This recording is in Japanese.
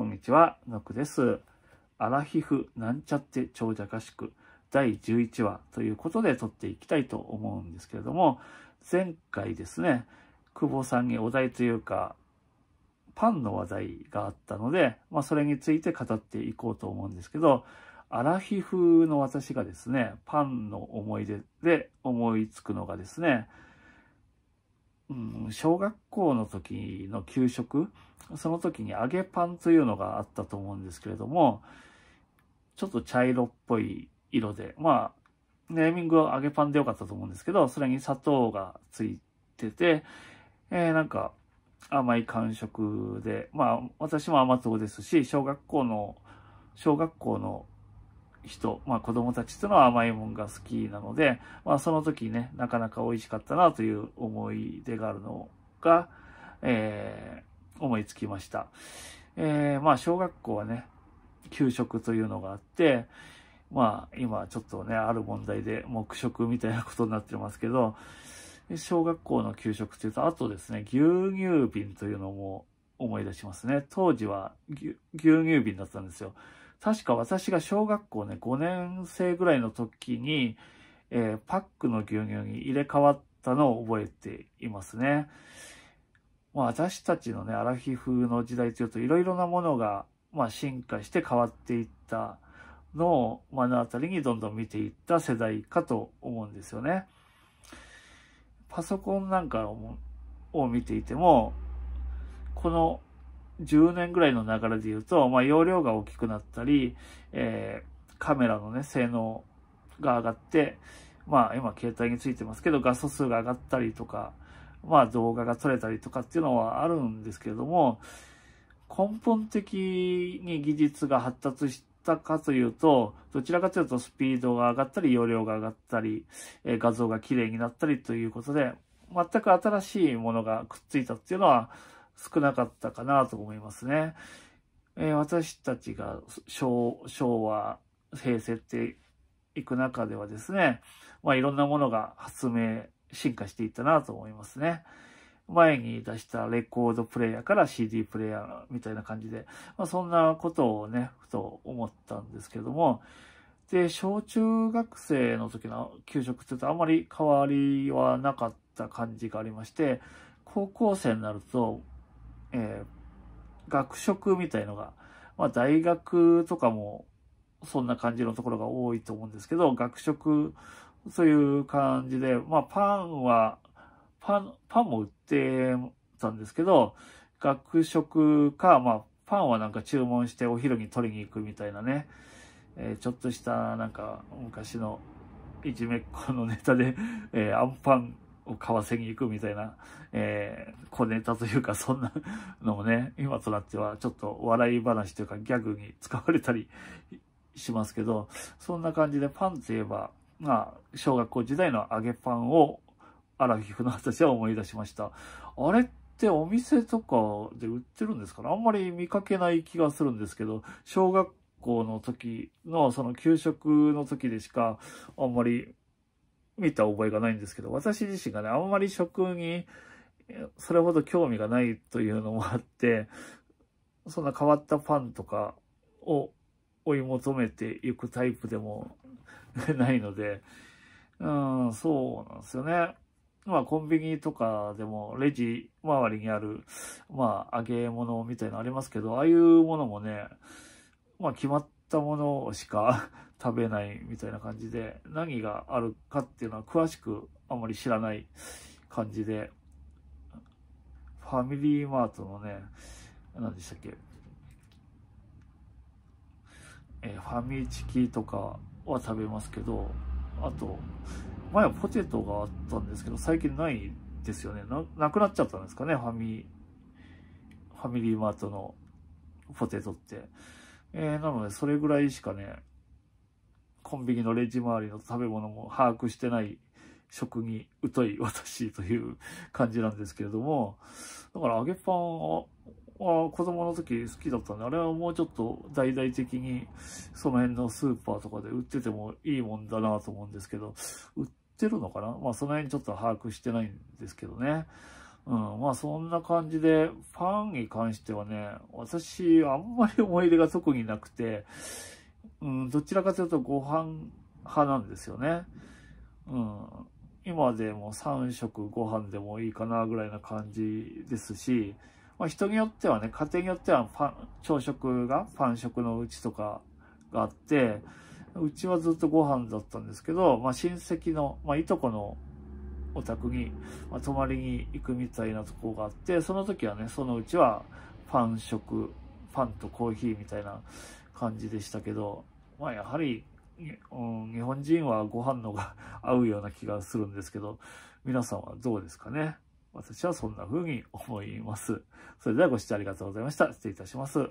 こんにちは、のくです。アラヒフなんちゃって長者合宿第11話ということで撮っていきたいと思うんですけれども、前回ですね、久保さんにお題というか、パンの話題があったので、まあそれについて語っていこうと思うんですけど、アラヒフの私がですね、パンの思い出で思いつくのがですね、うん、小学校の時の給食、その時に揚げパンというのがあったと思うんですけれども、ちょっと茶色っぽい色で、まあ、ネーミングは揚げパンでよかったと思うんですけど、それに砂糖がついてて、えー、なんか甘い感触で、まあ私も甘党ですし、小学校の、小学校の人、まあ子供たちとのは甘いもんが好きなので、まあその時ね、なかなか美味しかったなという思い出があるのが、えー、思いつきました。えー、まあ小学校はね、給食というのがあって、まあ今ちょっとね、ある問題で黙食みたいなことになってますけど、小学校の給食っていうと、あとですね、牛乳瓶というのも思い出しますね。当時は牛乳瓶だったんですよ。確か私が小学校ね、5年生ぐらいの時に、えー、パックの牛乳に入れ替わったのを覚えていますね。まあ私たちのね、アラフィフの時代というといろいろなものが、まあ進化して変わっていったのを目の当たりにどんどん見ていった世代かと思うんですよね。パソコンなんかを見ていても、この10年ぐらいの流れで言うと、まあ、容量が大きくなったり、えー、カメラのね、性能が上がって、まあ、今携帯についてますけど、画素数が上がったりとか、まあ、動画が撮れたりとかっていうのはあるんですけれども、根本的に技術が発達したかというと、どちらかというとスピードが上がったり、容量が上がったり、えー、画像が綺麗になったりということで、全く新しいものがくっついたっていうのは、少なかったかなと思いますね。えー、私たちが昭和、平成っていく中ではですね、まあいろんなものが発明、進化していったなと思いますね。前に出したレコードプレイヤーから CD プレイヤーみたいな感じで、まあそんなことをね、ふと思ったんですけども、で、小中学生の時の給食って言うとあんまり変わりはなかった感じがありまして、高校生になるとえー、学食みたいのが、まあ大学とかもそんな感じのところが多いと思うんですけど、学食、そういう感じで、まあパンは、パン、パンも売ってたんですけど、学食か、まあパンはなんか注文してお昼に取りに行くみたいなね、えー、ちょっとしたなんか昔のいじめっ子のネタで、えー、アンパンを買わせに行くみたいな、えー、小ネタというかそんなのもね、今となってはちょっと笑い話というかギャグに使われたりしますけど、そんな感じでパンといえば、まあ、小学校時代の揚げパンをアラフィフの私は思い出しました。あれってお店とかで売ってるんですかね？あんまり見かけない気がするんですけど、小学校の時のその給食の時でしかあんまり見た覚えがないんですけど、私自身がね、あんまり食にそれほど興味がないというのもあって、そんな変わったパンとかを追い求めていくタイプでも ないので、うん、そうなんですよね。まあ、コンビニとかでも、レジ周りにある、まあ、揚げ物みたいなのありますけど、ああいうものもね、まあ、決まったものしか食べないみたいな感じで、何があるかっていうのは詳しくあまり知らない感じで、ファミリーマートのね、何でしたっけ、えファミチキとかは食べますけど、あと、前はポテトがあったんですけど、最近ないですよね。な、なくなっちゃったんですかね、ファミ、ファミリーマートのポテトって。えー、なので、それぐらいしかね、コンビニのレジ周りの食べ物も把握してない食に疎い私という感じなんですけれども、だから揚げパンは子供の時好きだったんで、あれはもうちょっと大々的にその辺のスーパーとかで売っててもいいもんだなと思うんですけど、売ってるのかな？まあその辺ちょっと把握してないんですけどね。うん、まあそんな感じで、パンに関してはね、私、あんまり思い出が特になくて、うん、どちらかというとご飯派なんですよね。うん。今でも3食ご飯でもいいかなぐらいな感じですし、まあ、人によってはね、家庭によってはパン、朝食がパン食のうちとかがあって、うちはずっとご飯だったんですけど、まあ、親戚の、まあ、いとこのお宅に、まあ、泊まりに行くみたいなとこがあって、その時はね、そのうちはパン食、パンとコーヒーみたいな感じでしたけど、まあやはり、うん、日本人はご飯のが合うような気がするんですけど、皆さんはどうですかね？私はそんな風に思います。それではご視聴ありがとうございました。失礼いたします。